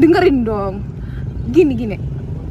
dengerin dong. Gini gini.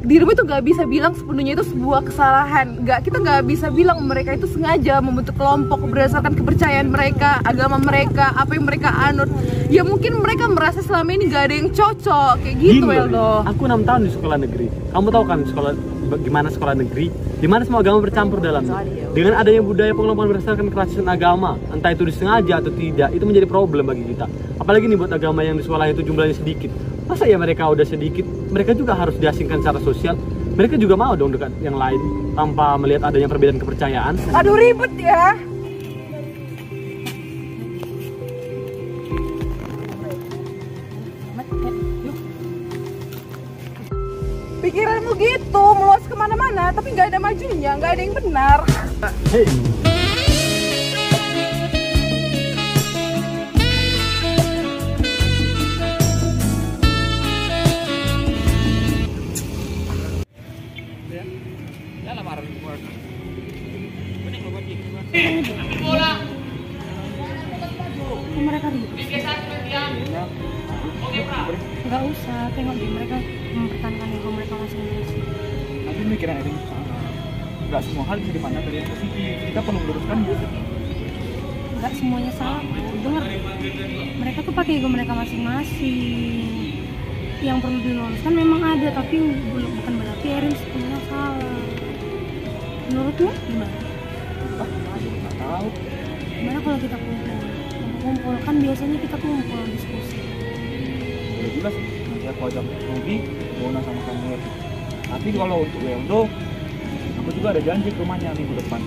Dirimu itu nggak bisa bilang sepenuhnya itu sebuah kesalahan. Nggak kita nggak bisa bilang mereka itu sengaja membentuk kelompok berdasarkan kepercayaan mereka agama mereka apa yang mereka anut. Ya mungkin mereka merasa selama ini nggak ada yang cocok. Kayak gitu Gini, Eldo. Aku enam tahun di sekolah negeri. Kamu tahu kan sekolah bagaimana sekolah negeri? Di mana semua agama bercampur dalamnya. Dengan adanya budaya pengelompokan berdasarkan kerasian agama, entah itu disengaja atau tidak, itu menjadi problem bagi kita. Apalagi nih buat agama yang di sekolah itu jumlahnya sedikit. Masa ya mereka udah sedikit, mereka juga harus diasingkan secara sosial. Mereka juga mau dong dekat yang lain tanpa melihat adanya perbedaan kepercayaan. aduh ribet ya ke mana-mana tapi nggak ada majunya nggak ada yang benar Kok mereka ribut? Usah, tengok di mereka mempertahankan ego mereka masing-masing. Ada yang salah. Nggak semua hal bisa dipandang dari yang positif. Kita perlu meluruskan gitu. Gak semuanya salah. Dengar, mereka tuh pakai ego mereka masing-masing. Yang perlu diluruskan memang ada, tapi belum bukan berarti Erin sepenuhnya salah. Menurutmu gimana? Ah, nggak tahu. Gimana kalau kita kumpul? Kumpul kan biasanya kita kumpul diskusi. Boleh juga sih. Nanti aku ajak Ruby, Bona sama Samuel. Tapi kalau untuk Weldo, aku juga ada janji ke rumahnya minggu depan.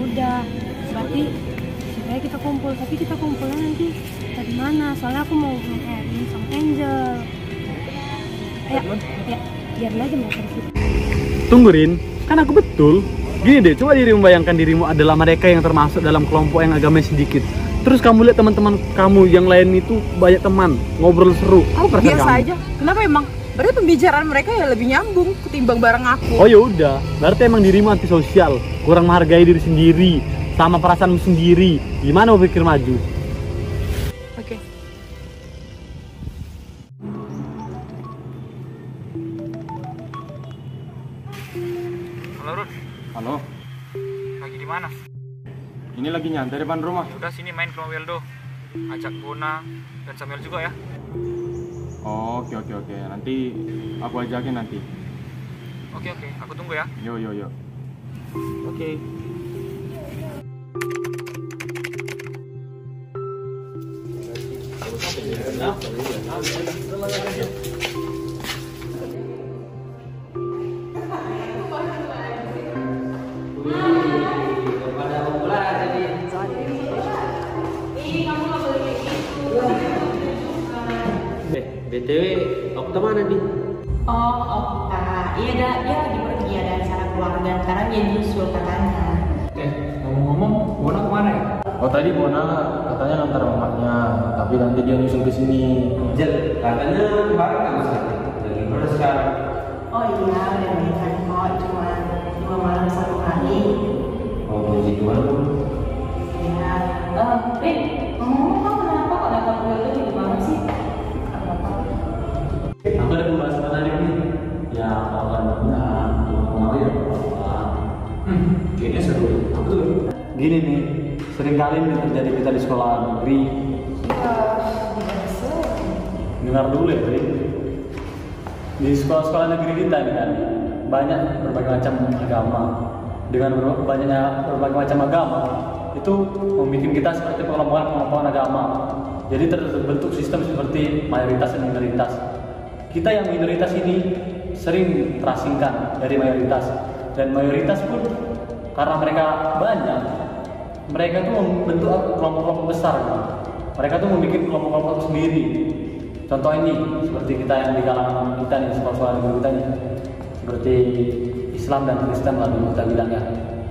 udah berarti supaya kita kumpul tapi kita kumpulnya nanti dari mana soalnya aku mau sama Erin sama Angel ya ya biarin aja mereka di situ Tunggu Rin, kan aku betul. Gini deh, coba dirimu bayangkan dirimu adalah mereka yang termasuk dalam kelompok yang agamanya sedikit. Terus kamu lihat teman-teman kamu yang lain itu banyak teman, ngobrol seru. Perasaan biasa kamu? aja kenapa emang berarti pembicaraan mereka ya lebih nyambung ketimbang bareng aku Oh ya udah, berarti emang dirimu antisosial, kurang menghargai diri sendiri, sama perasaanmu sendiri. Gimana mau pikir maju? oke Halo Rud, Halo, lagi di mana? ini lagi nyantai depan rumah. Ya udah sini main ke rumah Weldo. Ajak Bona dan Samuel juga ya. Oh, oke oke oke. Nanti aku ajakin nanti. Oke oke, aku tunggu ya. Yo yo yo. Oke. Eh, BTW, aku ke mana nih? Oh, oh, ah, iya dah, dia lagi pergi ada acara keluarga, sekarang dia nyusul katanya. Eh, ngomong-ngomong, Bona ke mana ya? Oh tadi Bona katanya ngantar mamanya, tapi nanti dia nyusul ke sini. Jel, katanya kemarin kamu sakit. Lagi mana sekarang? Oh iya, udah baikan kok, cuma dua malam satu hari. Oh, kondisi gimana? Bu? Ya, eh, Rin, sering kali ini terjadi kita di sekolah negeri. Dengar dulu ya. Di sekolah-sekolah negeri kita nih kan, banyak berbagai macam agama. Dengan banyaknya berbagai macam agama, itu membuat kita seperti pengelompokan-pengelompokan agama. Jadi terbentuk sistem seperti mayoritas dan minoritas. Kita yang minoritas ini sering terasingkan dari mayoritas dan mayoritas pun karena mereka banyak mereka tuh membentuk kelompok-kelompok besar gitu. mereka tuh membuat kelompok-kelompok sendiri. Contoh ini seperti kita yang di kalangan kita nih sekolah-sekolah kita nih. Seperti Islam dan Kristen lah dulu kita bilang ya.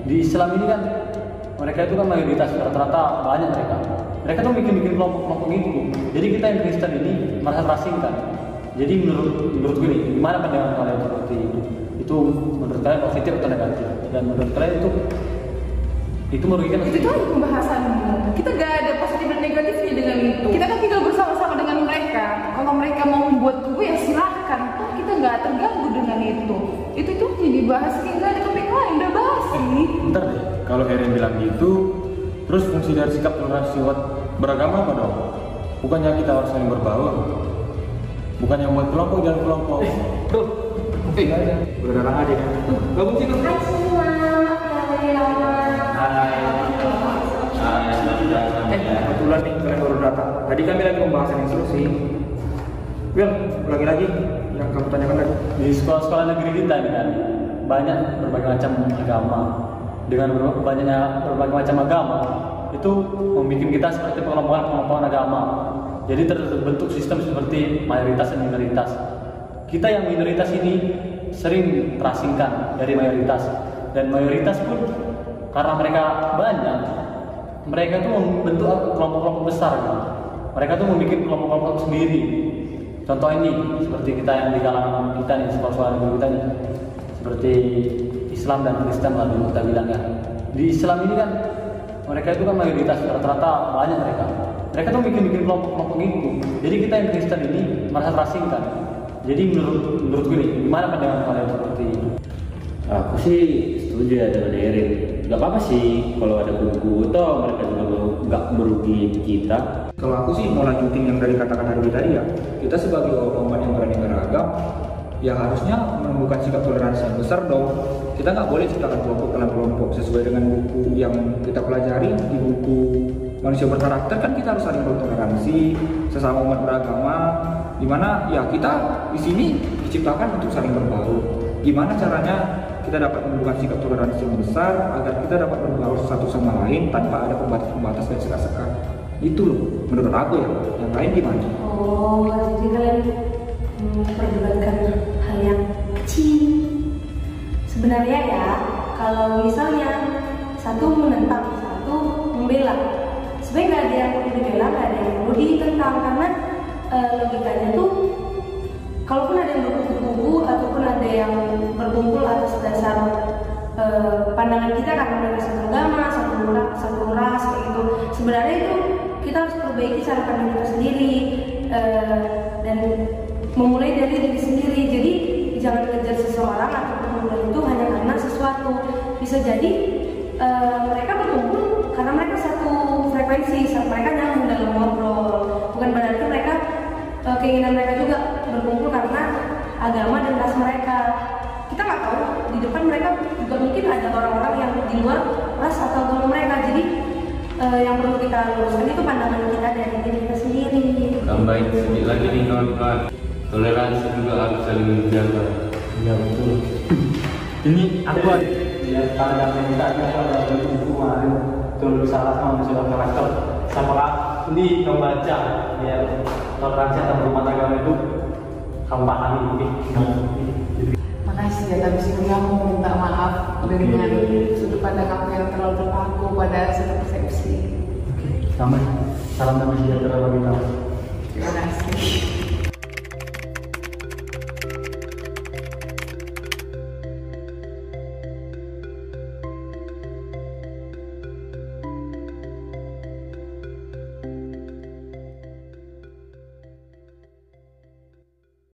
Di Islam ini kan mereka itu kan mayoritas rata-rata banyak mereka. Mereka tuh bikin-bikin kelompok-kelompok gitu. Jadi kita yang Kristen ini merasa terasingkan. Jadi menurut menurut gue nih gimana pandangan kalian seperti itu? Itu menurut kalian positif atau negatif? Dan menurut kalian itu itu merugikan itu tuh pembahasanmu kita gak ada positif dan negatifnya dengan itu. Kita kan tinggal bersama-sama dengan mereka. Kalau mereka mau membuat terganggu dengan itu. Itu tuh yang dibahas kayak nggak ada topik lain. Udah bahas sih. Bentar deh, kalau Erin bilang gitu, terus fungsi dari sikap toleransi buat beragama apa dong? Bukannya kita harus saling berbaur? Bukannya buat kelompok jangan kelompok? Bro, oke, udah datang aja. Kan? Gabung sini. Hai Tadi kami lagi seru sih. Will, lagi lagi yang kamu tanyakan tadi. di sekolah-sekolah negeri kita nih kan banyak berbagai macam agama dengan banyaknya berbagai macam agama itu membuat kita seperti kelompokan-kelompokan agama jadi terbentuk sistem seperti mayoritas dan minoritas kita yang minoritas ini sering terasingkan dari mayoritas dan mayoritas pun karena mereka banyak mereka tuh membentuk kelompok-kelompok besar kan. Mereka tuh membuat kelompok-kelompok sendiri Contoh ini seperti kita yang di kalangan kita nih sekolah-sekolah kita nih seperti Islam dan Kristen lah dulu kita bilang ya. Di Islam ini kan mereka itu kan mayoritas rata-rata banyak mereka. Mereka tuh bikin-bikin kelompok-kelompok gitu. Jadi kita yang Kristen ini merasa terasingkan. Jadi menurut menurutku nih gimana pandangan kalian seperti itu? Aku sih setuju ya dengan Erin. Gak apa-apa sih kalau ada buku toh mereka juga nggak merugi kita. Kalau aku sih mau lanjutin yang dari kata-kata Rudi tadi ya, kita sebagai umat yang berani beragam, ya harusnya menumbuhkan sikap toleransi yang besar dong. Kita nggak boleh ciptakan kelompok dalam kelompok sesuai dengan buku yang kita pelajari di buku manusia berkarakter kan kita harus saling bertoleransi sesama umat beragama. Di mana ya kita di sini diciptakan untuk saling berbaur. Gimana caranya kita dapat menumbuhkan sikap toleransi yang besar agar kita dapat berbaur satu sama lain tanpa ada pembatas-pembatas dan sekat-sekat. Itu loh, menurut aku ya. Yang lain gimana? Oh, jadi kalian hmm, memperdebatkan hal yang kecil. Sebenarnya ya, kalau misalnya satu menentang, satu membela, sebenarnya nggak ada yang perlu dibela, nggak ada yang perlu ditentang karena eh, logikanya tuh kalaupun ada yang berkumpul ataupun ada yang berkumpul atas dasar eh, pandangan kita karena mereka satu agama, satu ras, satu ras kayak gitu. Sebenarnya itu kita harus perbaiki cara pandang kita sendiri eh, dan memulai dari diri sendiri. Jadi jangan ngejar seseorang ataupun memulai itu hanya karena sesuatu. Bisa jadi eh, mereka berkumpul karena mereka satu frekuensi, mereka nyambung dalam ngobrol. Bukan berarti mereka eh, keinginan mereka juga berkumpul karena agama dan ras mereka. Kita nggak tahu di depan mereka juga mungkin ada orang-orang yang di luar ras atau agama mereka. Jadi eh, yang perlu kita luruskan itu pandangan kita dari diri kita sendiri. Tambahin sedikit lagi nih kawan-kawan Toleransi juga harus saling menjaga Ya betul. Ini aku ya pandangan aku ada dari kemarin tulis salah manusia karakter sama ini membaca ya toleransi antar umat agama itu kamu pahami ini. Makasih ya, tapi sebelumnya aku minta maaf dengan sudut pandang aku yang terlalu terpaku pada satu persepsi. Oke, sama salam damai sejahtera bagi kamu. Terima kasih.